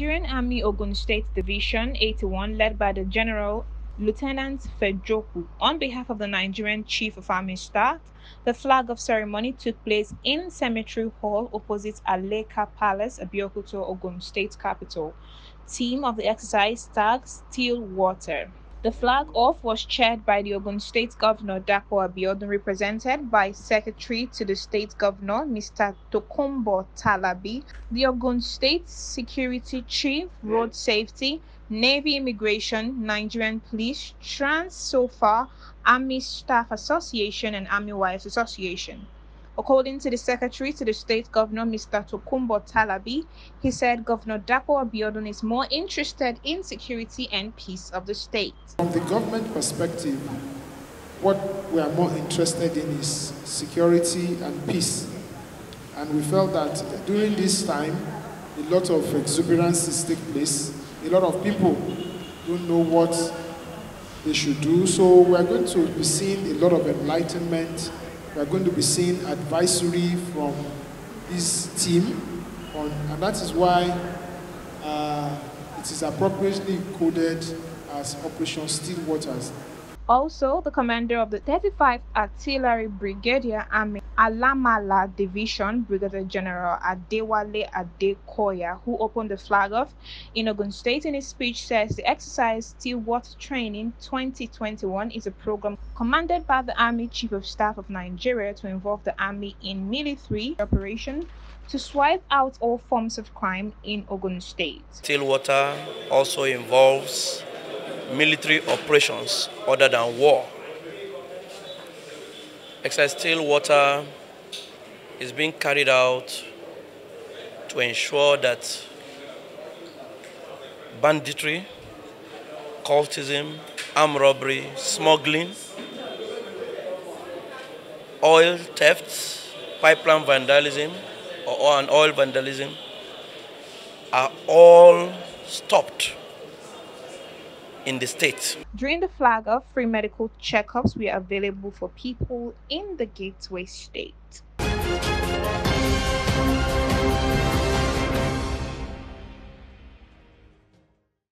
Nigerian Army Ogun State Division 81, led by the General Lieutenant Fejoku, on behalf of the Nigerian Chief of Army Staff, the flag of ceremony took place in Centenary Hall opposite Alake Palace, Abeokuta, Ogun State capital. Team of the exercise tagged Still Water. The flag off was chaired by the Ogun State Governor Dapo Abiodun, represented by Secretary to the State Governor Mr. Tokunbo Talabi, the Ogun State Security Chief, Road Safety, Navy Immigration, Nigerian Police, Trans SOFA, Army Staff Association, and Army Wives Association. According to the Secretary to the State Governor, Mr. Tokunbo Talabi, he said Governor Dapo Abiodun is more interested in security and peace of the state. From the government perspective, what we are more interested in is security and peace. And we felt that during this time, a lot of exuberances take place. A lot of people don't know what they should do. So we are going to be seeing a lot of enlightenment we are going to be seeing advisory from this team, on, and that is why uh, it is appropriately coded as Operation Still Waters. Also, the commander of the 35th Artillery Brigadier Army Alamala Division, Brigadier General Adewale Adekoya, who opened the flag off in Ogun State in his speech, says the exercise Still Water Training 2021 is a program commanded by the Army Chief of Staff of Nigeria to involve the Army in military operation to swipe out all forms of crime in Ogun State. Still Water also involves military operations other than war. Exercise Still Water is being carried out to ensure that banditry, cultism, armed robbery, smuggling, oil thefts, pipeline vandalism, or oil vandalism are all stopped in the state. During the flag off, free medical checkups were available for people in the Gateway state.